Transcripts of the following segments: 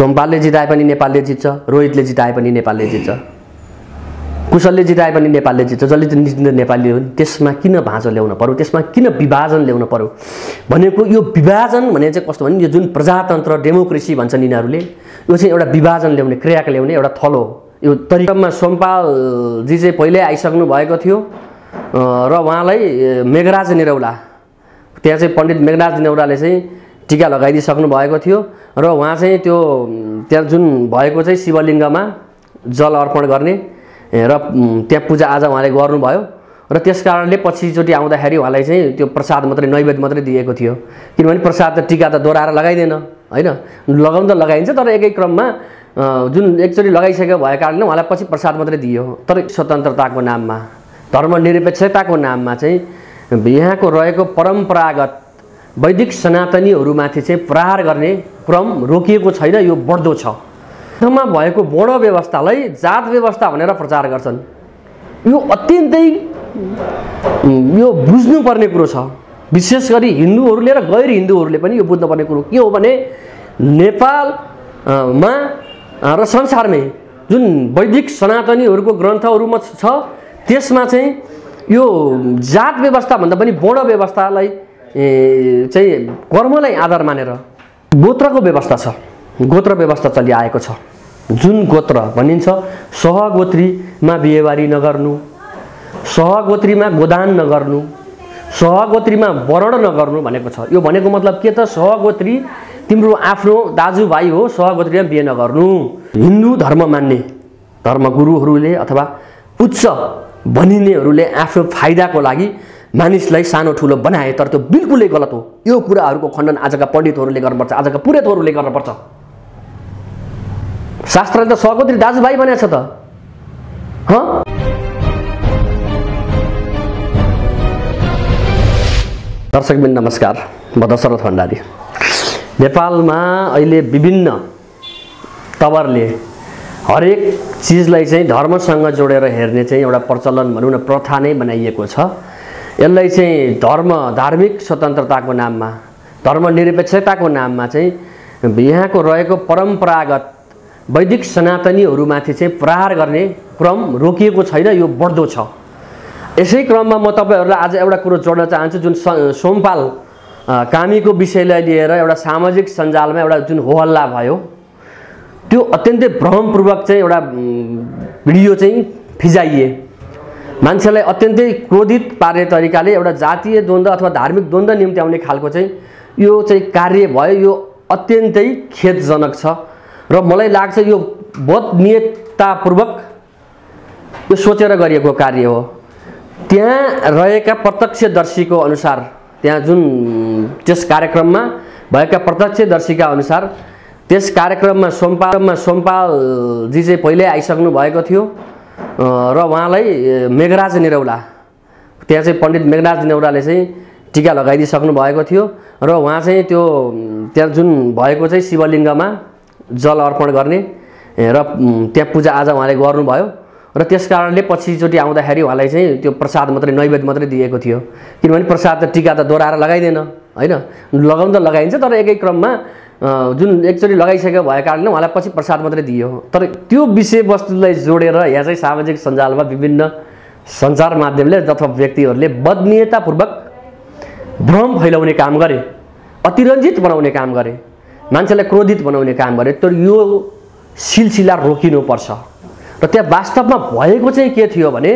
सोमपालले जिताए पनि नेपालले जित्छ रोहितले जिताए पनि नेपालले जित्छ। कुशलले जिताए पनि नेपालले जित्छ। जसले जित्ने नेपाली हुन् त्यसमा किन भाँचो ल्याउन पऱ्यो त्यसमा किन विभाजन ल्याउन पऱ्यो भनेको यो विभाजन भने चाहिँ कस्तो भने यो जुन प्रजातन्त्र डेमोक्रेसी भन्छन् यिनीहरूले यो चाहिँ एउटा विभाजन ल्याउने क्रियाक ल्याउने एउटा थलो हो। यो तरिकामा सोमपालजी चाहिँ पहिल्यै आइसक्नु भएको थियो र उहाँलाई मेघराज निरौला त्यहाँ चाहिँ पण्डित मेघनाथ नेउराले चाहिँ टिका लगाइदिइसक्नु भएको थियो र उहाँ चाहिँ त्यो त्यहाँ जुन भएको चाहिँ शिवलिङ्गमा जल अर्पण गर्ने र त्यहाँ पूजाआजा उहाँले गर्नुभयो। र त्यस कारणले पछिचोटि आउँदाखेरि उहाँलाई चाहिँ त्यो प्रसाद मात्रै नैवेद्य मात्रै दिएको थियो। किनभने प्रसाद त टिका त दोहोऱ्याएर लगाइँदैन होइन? लगाउनु त लगाइन्छ तर एकै क्रममा जुन एकचोटि लगाइसकेको भएको कारणले उहाँलाई पछि प्रसाद मात्रै दियो। तर स्वतन्त्रताको नाममा धर्मनिरपेक्षताको नाममा चाहिँ यहाँको रहेको परम्परागत वैदिक सनातनीहरूमाथि चाहिँ प्रहार गर्ने क्रम रोकिएको छैन यो बढ्दो छ। मा भएको वर्ण व्यवस्थालाई जात व्यवस्था भनेर प्रचार गर्छन्। यो अत्यन्तै यो बुझ्नुपर्ने कुरो छ। विशेष गरी हिन्दूहरूले र गैर हिन्दूहरूले पनि यो बुझ्नुपर्ने कुरो के हो भने नेपाल अ, मा अ, र संसारमै जुन वैदिक सनातनीहरूको ग्रन्थहरूमा छ त्यसमा चाहिँ यो जात व्यवस्थाभन्दा पनि वर्ण व्यवस्थालाई चाहिँ कर्मलाई आधार मानेर गोत्रको व्यवस्था छ। गोत्र व्यवस्था चलिआएको छ। जुन गोत्र भनिन्छ सहगोत्रीमा बिहेबारी नगर्नु सहगोत्रीमा गोदान नगर्नु सहगोत्रीमा वर्ण नगर्नु भनेको छ। यो भनेको मतलब के त? सहगोत्री तिम्रो आफ्नो दाजुभाइ हो सहगोत्रीमा बिहे नगर्नु। हिन्दू धर्म मान्ने धर्मगुरुहरूले अथवा उच्च भनिनेहरूले आफ्नो फाइदाको लागि मानिसलाई सानो ठुलो बनाए तर त्यो बिल्कुलै गलत हो। यो कुराहरूको खण्डन आजका पण्डितहरूले गर्नुपर्छ आजका पुरेतहरूले गर्नुपर्छ। शास्त्रले त सहगोत्री दाजुभाइ भनेको छ त। दर्शकबिन नमस्कार। म दशरथ भण्डारी। नेपालमा अहिले विभिन्न तवरले हरेक चिजलाई चाहिँ धर्मसँग जोडेर हेर्ने चाहिँ एउटा प्रचलन भनौँ न प्रथा नै बनाइएको छ। यसलाई चाहिँ धर्म धार्मिक स्वतन्त्रताको नाममा धर्मनिरपेक्षताको नाममा चाहिँ यहाँको रहेको परम्परागत वैदिक सनातनीहरूमाथि चाहिँ प्रहार गर्ने क्रम रोकिएको छैन यो बढ्दो छ। यसै क्रममा म तपाईँहरूलाई आज एउटा कुरो जोड्न चाहन्छु जुन सोमपाल कामीको विषयलाई लिएर एउटा सामाजिक सञ्जालमा एउटा जुन होहल्ला भयो त्यो अत्यन्तै भ्रमपूर्वक चाहिँ एउटा भिडियो चाहिँ फिजाइए। मान्छेलाई अत्यन्तै क्रोधित पार्ने तरिकाले एउटा जातीय द्वन्द्व अथवा धार्मिक द्वन्द्व निम्ति आउने खालको चाहिँ यो चाहिँ कार्य भयो यो अत्यन्तै खेदजनक छ। र मलाई लाग्छ यो बदनियतापूर्वक यो सोचेर गरिएको कार्य हो। त्यहाँ रहेका प्रत्यक्षदर्शीको अनुसार त्यहाँ जुन त्यस कार्यक्रममा भएका प्रत्यक्षदर्शीका अनुसार त्यस कार्यक्रममा सोमपालमा सोमपालजी चाहिँ पहिल्यै आइसक्नु भएको थियो। र उहाँलाई मेघराज निरौला त्यहाँ चाहिँ पण्डित मेघराज नेउराले चाहिँ टिका लगाइदिइसक्नु भएको थियो र उहाँ चाहिँ त्यो त्यहाँ जुन भएको चाहिँ शिवलिङ्गमा जल अर्पण गर्ने र त्यहाँ पूजाआजा उहाँले गर्नुभयो र त्यस कारणले पछिचोटि आउँदाखेरि उहाँलाई चाहिँ त्यो प्रसाद मात्रै नैवेद्य मात्रै दिएको थियो। किनभने प्रसाद त टिका त दोहोऱ्याएर लगाइँदैन होइन? लगाउनु त लगाइन्छ तर एकै क्रममा जुन एकचोटि लगाइसकेको भएको कारणले उहाँलाई पछि प्रसाद मात्रै दियो तर त्यो विषयवस्तुलाई जोडेर यहाँ चाहिँ सामाजिक सञ्जालमा विभिन्न सञ्चार माध्यमले अथवा व्यक्तिहरूले बदनीयतापूर्वक भ्रम फैलाउने काम गरे अतिरञ्जित बनाउने काम गरे मान्छेलाई क्रोधित बनाउने काम गरे तर यो सिलसिला रोकिनुपर्छ। र त्यहाँ वास्तवमा भएको चाहिँ के थियो भने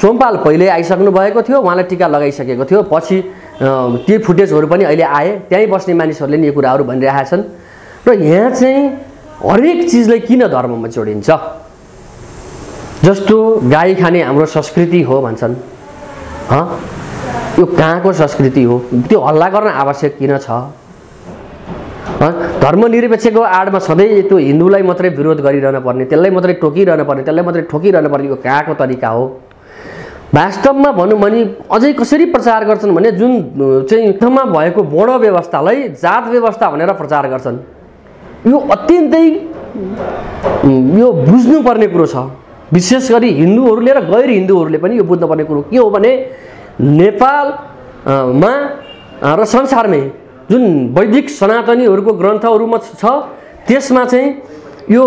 सोमपाल पहिले आइसक्नु भएको थियो उहाँलाई टिका लगाइसकेको थियो पछि ती फुटेजहरू पनि अहिले आए। त्यहीँ बस्ने मानिसहरूले नि यो कुराहरू भनिरहेका छन्। र यहाँ चाहिँ हरेक चिजलाई किन धर्ममा जोडिन्छ? जस्तो गाई खाने हाम्रो संस्कृति हो भन्छन्। यो कहाँको संस्कृति हो? त्यो हल्ला गर्न आवश्यक किन छ? धर्मनिरपेक्षको आडमा सधैँ त्यो हिन्दूलाई मात्रै विरोध गरिरहन पर्ने त्यसलाई मात्रै टोकिरहन पर्ने त्यसलाई मात्रै ठोकिरहन पर्ने यो कहाँको तरिका हो? वास्तवमा भनौँ भने अझै कसरी प्रचार गर्छन् भने जुन चाहिँ ठाउँमा भएको वर्ण व्यवस्थालाई जात व्यवस्था भनेर प्रचार गर्छन् यो अत्यन्तै यो बुझ्नुपर्ने कुरो छ। विशेष गरी हिन्दूहरूले र गैर हिन्दूहरूले पनि यो बुझ्नुपर्ने कुरो के हो भने नेपाल अ, मा अ, र संसारमै जुन वैदिक सनातनीहरूको ग्रन्थहरूमा छ त्यसमा चाहिँ यो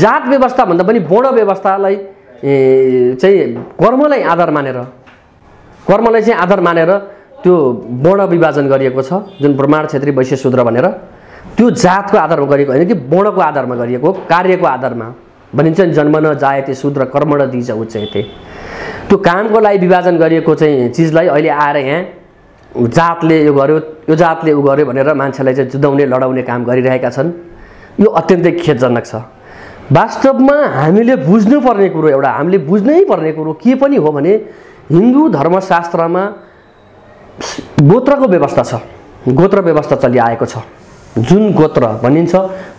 जात व्यवस्थाभन्दा पनि वर्ण व्यवस्थालाई चाहिँ कर्मलाई आधार मानेर कर्मलाई चाहिँ आधार मानेर त्यो वर्ण विभाजन गरिएको छ जुन ब्रह्माण्ड क्षेत्री वैश्य शूद्र भनेर त्यो जातको आधारमा गरिएको होइन कि वर्णको आधारमा गरिएको कार्यको आधारमा भनिन्छ नि जन्म न जायते शूद्र कर्म र दिज उच्चयते। त्यो कामको लागि विभाजन गरिएको चाहिँ चिजलाई अहिले आएर यहाँ जातले यो गर्यो यो जातले उ गर्यो भनेर मान्छेलाई चाहिँ जुदाउने लडाउने काम गरिरहेका छन्। यो अत्यन्तै खेदजनक छ। वास्तवमा हामीले बुझ्नुपर्ने कुरो एउटा हामीले बुझ्नै पर्ने कुरो के पनि हो भने हिन्दू धर्मशास्त्रमा गोत्रको व्यवस्था छ। गोत्र व्यवस्था चलिआएको छ। जुन गोत्र भनिन्छ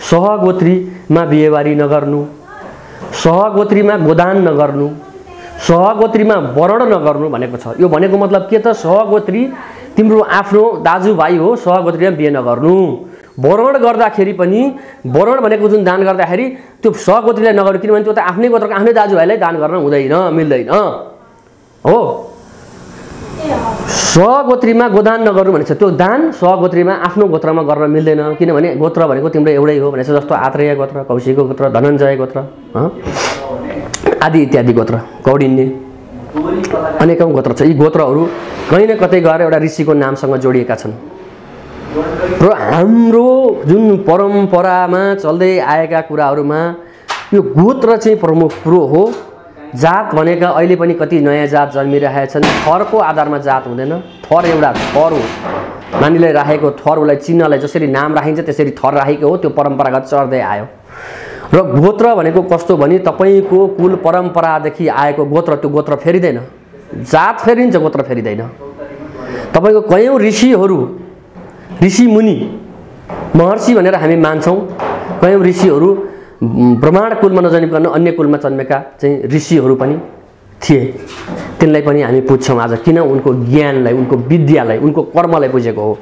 सहगोत्रीमा बिहेबारी नगर्नु सहगोत्रीमा गोदान नगर्नु सहगोत्रीमा वर्ण नगर्नु भनेको छ। यो भनेको मतलब के त? सहगोत्री तिम्रो आफ्नो दाजुभाइ हो सहगोत्रीमा बिहे नगर्नु। वरण गर्दाखेरि पनि वरण भनेको जुन दान गर्दाखेरि त्यो सहगोत्रीलाई नगर्नु किनभने त्यो त आफ्नै गोत्रको आफ्नै दाजुभाइलाई दान गर्न हुँदैन मिल्दैन। हो? सहगोत्रीमा गोदान नगर्नु भनेको छ त्यो दान सहगोत्रीमा आफ्नो गोत्रमा गर्न मिल्दैन। किनभने गोत्र भनेको तिम्रो एउटै हो भनेको छ जस्तो आत्रेय गोत्र कौशिकको गोत्र धनञ्जय गोत्र? आदि इत्यादि गोत्र कौडिन्य। अनेकौँ गोत्र छ। यी गोत्रहरू कहीँ न कतै गएर एउटा ऋषिको नामसँग जोडिएका छन्। र हाम्रो जुन परम्परामा चल्दै आएका कुराहरूमा यो गोत्र चाहिँ प्रमुख कुरो हो। जात भनेका अहिले पनि कति नयाँ जात जन्मिरहेका छन्। थरको आधारमा जात हुँदैन। थर एउटा थर हो। नानीलाई राखेको थर उसलाई चिन्हलाई जसरी नाम राखिन्छ त्यसरी थर राखेको हो। त्यो परम्परागत चढ्दै आयो। र गोत्र भनेको कस्तो भने तपाईँको कुल परम्परादेखि आएको गोत्र त्यो गोत्र फेरिँदैन। जात फेरिन्छ गोत्र फेरिँदैन। तपाईँको कयौँ ऋषिहरू ऋषि मुनि महर्षि भनेर हामी मान्छौँ। कयौँ ऋषिहरू ब्रह्माण्ड कुलमा नजन्मिकन अन्य कुलमा जन्मेका चाहिँ ऋषिहरू पनि थिए। तिनलाई पनि हामी पुज्छौँ आज किन उनको ज्ञानलाई उनको विद्यालाई उनको कर्मलाई बुझेको हो?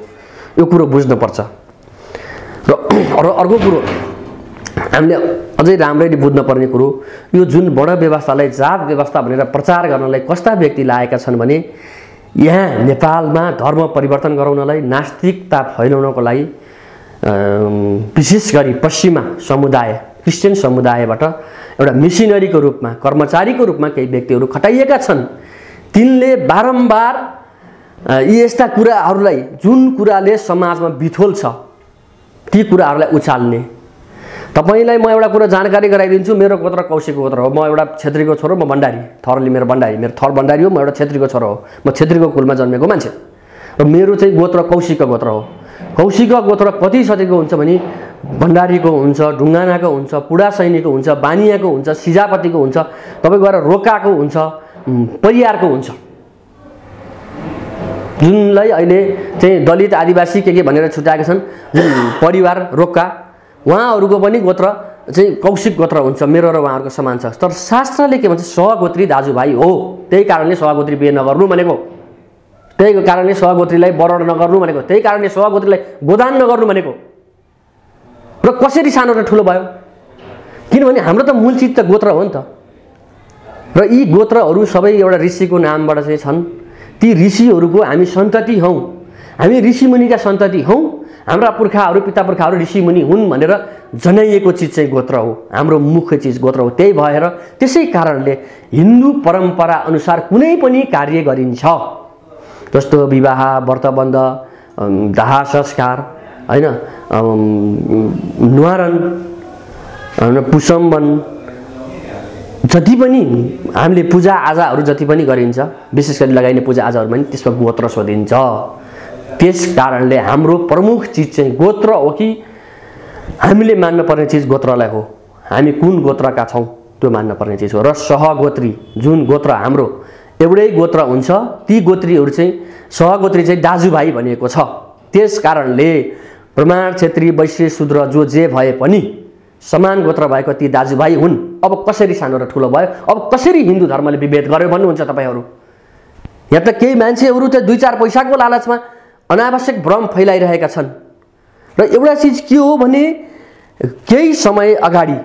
यो कुरो बुझ्नुपर्छ। र अर्को कुरो हामीले अझै राम्ररी बुझ्नुपर्ने कुरो यो जुन बड व्यवस्थालाई जात व्यवस्था भनेर प्रचार गर्नलाई कस्ता व्यक्ति लागेका छन् भने यहाँ नेपालमा धर्म परिवर्तन गराउनलाई नास्तिकता फैलाउनको लागि विशेष गरी पश्चिमा समुदाय क्रिस्चियन समुदायबाट एउटा मिसिनरीको रूपमा कर्मचारीको रूपमा केही व्यक्तिहरू खटाइएका छन्। तिनले बारम्बार यी यस्ता कुराहरूलाई जुन कुराले समाजमा बिथोल छ ती कुराहरूलाई उचाल्ने तपाईँलाई म एउटा कुरा जानकारी गराइदिन्छु मेरो गोत्र कौशिकको गोत्र हो। म एउटा छेत्रीको छोरो म भण्डारी थरले मेरो भण्डारी। मेरो थर भण्डारी हो म एउटा छेत्रीको छोरो हो। म छेत्रीको कुलमा जन्मेको मान्छे। र मेरो चाहिँ गोत्र कौशिकको गोत्र हो। कौशिक गोत्र कति सतीको हुन्छ भने भण्डारीको हुन्छ ढुङ्गानाको हुन्छ पुडा सैनीको हुन्छ बानियाको हुन्छ सिजापतिको हुन्छ तपाईँ गएर रोकाको हुन्छ परियारको हुन्छ। जुनलाई अहिले चाहिँ दलित आदिवासी के के भनेर छुट्याएका छन्? जुन परिवार रोक्का उहाँहरूको पनि गोत्र चाहिँ कौशिक गोत्र हुन्छ मेरो र उहाँहरूको समान छ। तर शास्त्रले के भन्छ सहगोत्री दाजुभाइ हो। त्यही कारणले सहगोत्री बिहे नगर्नु भनेको। त्यही कारणले सहगोत्रीलाई वरण नगर्नु भनेको। त्यही कारणले सहगोत्रीलाई गोदान नगर्नु भनेको। र कसरी सानो र ठुलो भयो? किनभने हाम्रो त मूल चिज त गोत्र हो नि त। र यी गोत्रहरू सबै एउटा ऋषिको नामबाट चाहिँ छन्। ती ऋषिहरूको हामी सन्तति हौँ। हामी ऋषिमुनिका सन्तति हौँ। हाम्रा पुर्खाहरू पिता पुर्खाहरू ऋषिमुनि हुन् भनेर जनाइएको चिज चाहिँ गोत्र हो। हाम्रो मुख्य चिज गोत्र हो। त्यही भएर त्यसै कारणले हिन्दू परम्परा अनुसार कुनै पनि कार्य गरिन्छ। जस्तो विवाह व्रतबन्ध दाह संस्कार होइन होइन, पुसम्बन जति पनि हामीले पूजा आजाहरू जति पनि गरिन्छ विशेष गरी लगाइने पूजा आजाहरूमा पनि त्यसमा गोत्र सोधिन्छ। त्यस कारणले हाम्रो प्रमुख चिज चाहिँ गोत्र हो कि हामीले मान्नुपर्ने चिज गोत्रलाई हो। हामी कुन गोत्रका छौँ त्यो मान्नुपर्ने चिज हो। र सहगोत्री जुन गोत्र हाम्रो एउटै गोत्र हुन्छ ती गोत्रीहरू चाहिँ सहगोत्री चाहिँ दाजुभाइ भनिएको छ। त्यस कारणले प्रमाण क्षेत्री वैश्य शूद्र जो जे भए पनि समान गोत्र भएको ती दाजुभाइ हुन्। अब कसरी सानो र ठुलो भयो? अब कसरी हिन्दू धर्मले विभेद गर्यो भन्नुहुन्छ तपाईँहरू? यहाँ त केही मान्छेहरू त दुई चार पैसाको लालचमा अनावश्यक भ्रम फैलाइरहेका छन्। र एउटा चिज के हो भने केही समय अगाडि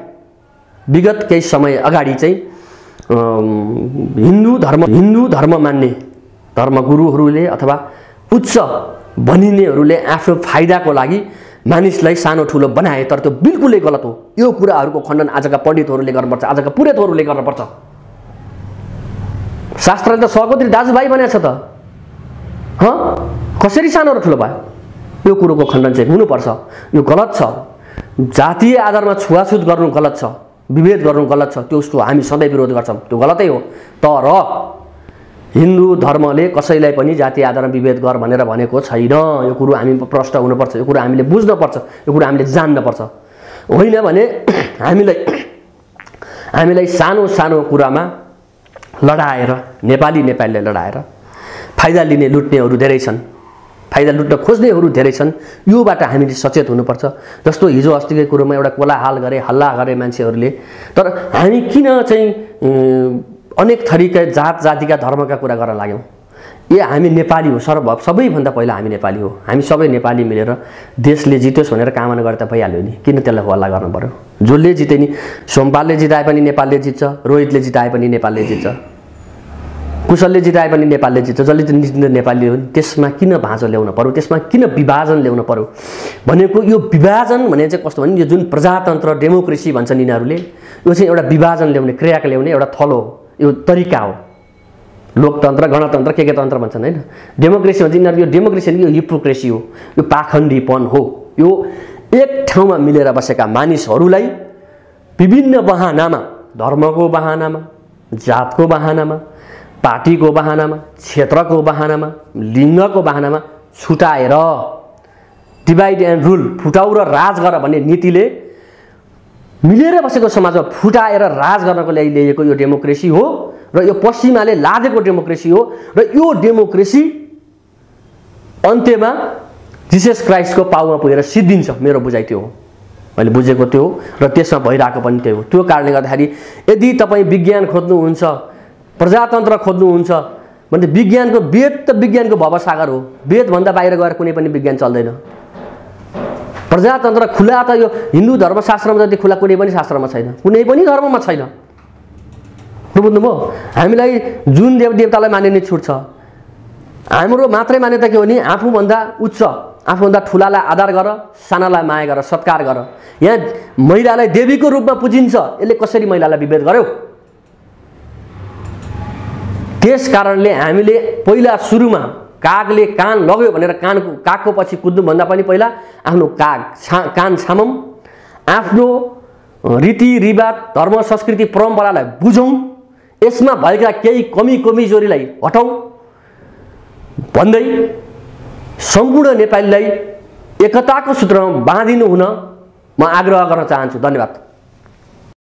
विगत केही समय अगाडि चाहिँ हिन्दू धर्म हिन्दू धर्म मान्ने धर्मगुरुहरूले अथवा उच्च भनिनेहरूले आफ्नो फाइदाको लागि मानिसलाई सानो ठुलो बनाए तर त्यो बिल्कुलै गलत हो। यो कुराहरूको खण्डन आजका पण्डितहरूले गर्नुपर्छ आजका पुरेतहरूले गर्नुपर्छ। शास्त्रले त सहोदरी दाजुभाइ भनेको छ त। कसरी सानो र ठुलो भयो? यो कुरोको खण्डन चाहिँ हुनुपर्छ। यो गलत छ। जातीय आधारमा छुवाछुत गर्नु गलत छ। विभेद गर्नु गलत छ। त्यो उसको हामी सधैँ विरोध गर्छौँ। त्यो गलतै हो। तर हिन्दू धर्मले कसैलाई पनि जातीय आधारमा विभेद गर भनेर भनेको छैन। यो कुरो हामी प्रष्ट हुनुपर्छ। यो कुरो हामीले बुझ्नुपर्छ। यो कुरो हामीले जान्नुपर्छ। होइन भने हामीलाई हामीलाई सानो सानो कुरामा लडाएर नेपाली नेपालीले लडाएर फाइदा लिने लुट्नेहरू धेरै छन्। फाइदा लुट्न खोज्नेहरू धेरै छन्। योबाट हामीले सचेत हुनुपर्छ। जस्तो हिजो अस्तिकै कुरोमा एउटा कोलाहाल गरे हल्ला गरे मान्छेहरूले तर हामी किन चाहिँ अनेक थरीका जात जातिका धर्मका कुरा गर्न लाग्यौँ? ए हामी नेपाली हो सर्व सबैभन्दा पहिला हामी नेपाली हो। हामी सबै नेपाली मिलेर देशले जितोस् भनेर कामना गरे त भइहाल्यो नि। किन त्यसलाई हल्ला गर्नु पऱ्यो जसले जिते नि सोमपालले जिताए पनि नेपालले जित्छ रोहितले जिताए पनि नेपालले जित्छ। कुशलले जिताए पनि नेपालले जित्छ जसले जित्ने नेपाली हो त्यसमा किन भाँचो ल्याउनु पऱ्यो त्यसमा किन विभाजन ल्याउनु पऱ्यो भनेको यो विभाजन भने चाहिँ कस्तो भने यो जुन प्रजातन्त्र डेमोक्रेसी भन्छन् यिनीहरूले यो चाहिँ एउटा विभाजन ल्याउने क्रियाक ल्याउने एउटा थलो हो यो तरिका हो। लोकतन्त्र गणतन्त्र के के तन्त्र भन्छन् होइन? डेमोक्रेसी भन्छ यिनीहरू यो डेमोक्रेसी यो हिप्रोक्रेसी हो यो पाखण्डीपन हो। यो एक ठाउँमा मिलेर बसेका मानिसहरूलाई विभिन्न बहानामा धर्मको बहानामा जातको बहानामा पार्टीको बहानामा क्षेत्रको बहानामा लिङ्गको बहानामा छुटाएर डिभाइड एन्ड रुल फुटाउ र राज गर भन्ने नीतिले मिलेर बसेको समाजमा फुटाएर राज गर्नको लागि ल्याइएको यो डेमोक्रेसी हो र यो पश्चिमाले लादेको डेमोक्रेसी हो र यो डेमोक्रेसी अन्त्यमा जिसस क्राइस्टको पाउमा पुगेर सिद्धिन्छ मेरो बुझाइ त्यो हो। मैले बुझेको त्यो हो र त्यसमा भइरहेको पनि त्यो हो। त्यो कारणले गर्दाखेरि यदि तपाईँ विज्ञान खोज्नुहुन्छ प्रजातन्त्र खोज्नुहुन्छ भने विज्ञानको वेद त विज्ञानको भवसागर हो। वेदभन्दा बाहिर गएर कुनै पनि विज्ञान चल्दैन। प्रजातन्त्र खुला त यो हिन्दू धर्मशास्त्रमा जति खुला कुनै पनि शास्त्रमा छैन। कुनै पनि धर्ममा छैन। बुझ्नुभयो हामीलाई जुन देव देवतालाई मानिने छुट छ हाम्रो मात्रै मान्यता के हो भने आफूभन्दा उच्च आफूभन्दा ठुलालाई आधार गर सानालाई माया गर सत्कार गर। यहाँ महिलालाई देवीको रूपमा पुजिन्छ। यसले कसरी महिलालाई विभेद गर्यो? त्यस कारणले हामीले पहिला सुरुमा कागले कान लग्यो भनेर कानको कागको पछि कुद्नुभन्दा पनि पहिला आफ्नो काग छा कान छामौँ। आफ्नो रीतिरिवाज धर्म संस्कृति परम्परालाई बुझौँ। यसमा भएका केही कमी कमिजोरीलाई हटाउँ। भन्दै सम्पूर्ण नेपालीलाई एकताको सूत्रमा बाँधिनु हुन म आग्रह गर्न चाहन्छु। धन्यवाद।